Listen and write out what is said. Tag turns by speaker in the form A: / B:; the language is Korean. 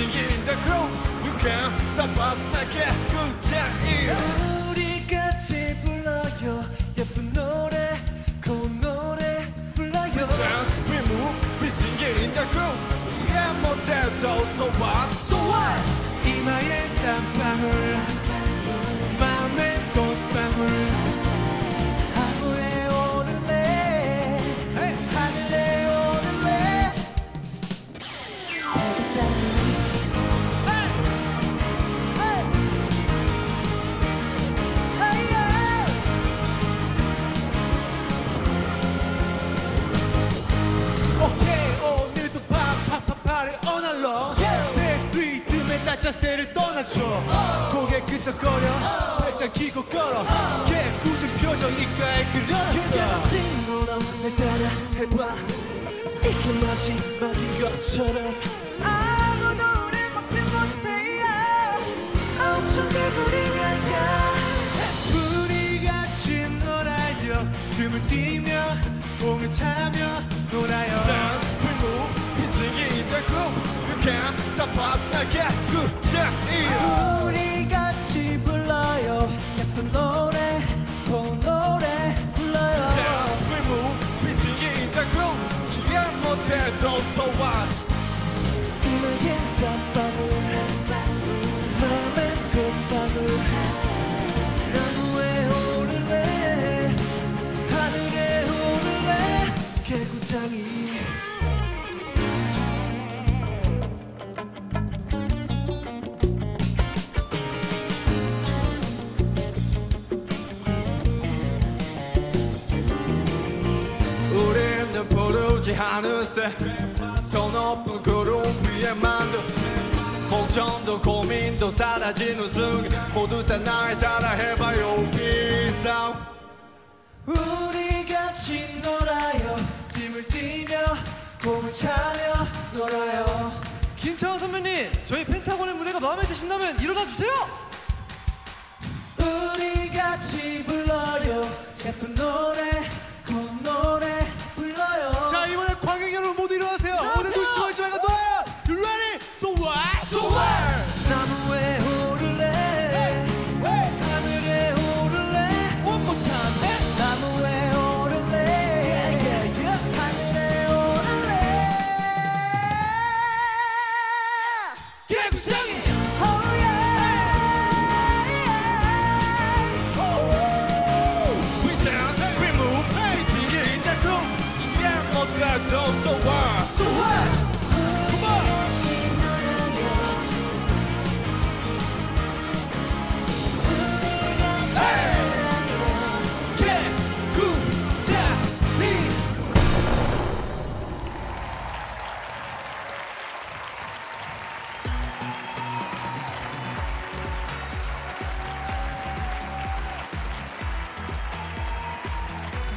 A: dancing in the groove You can't stop us like a good giant
B: 우리 같이 불러요 예쁜 노래 고운 노래 불러요
A: We dance, we move, we sing it in the groove 이해 못해도 so what? So
B: what?
C: 이마에 땀방울 마음에 꽃방울
B: 하늘에 오를래 하늘에 오를래 대구장이
C: 자세를 떠나줘. 고개 끄덕거려. 배짱 키고 걸어. 개구진 표정 이가에 그려놨어.
B: 친구로 날 따라 해봐. 이게 마지막인 것처럼. 아무도 우릴 막지 못해요. 엄청 개구리 갈까?
C: 우리 같이 놀아요 춤을 뛰며 공을 차며 놀아요
A: can't stop us again good yeah yeah
B: 우리 같이 불러요 예쁜 노래 고운 노래 불러요 dance
A: we move the groove yeah 못해도 so what 푸르지 하늘색 더 높은 구름 위에 만든 걱정도 고민도 사라지는 순간 모두 다 나에 따라 해봐요 이상
B: 우리 같이 놀아요. 힘을 뛰며 공을 차며 놀아요.
C: 김창원 선배님 저희 펜타곤의 무대가 마음에 드신다면 일어나 주세요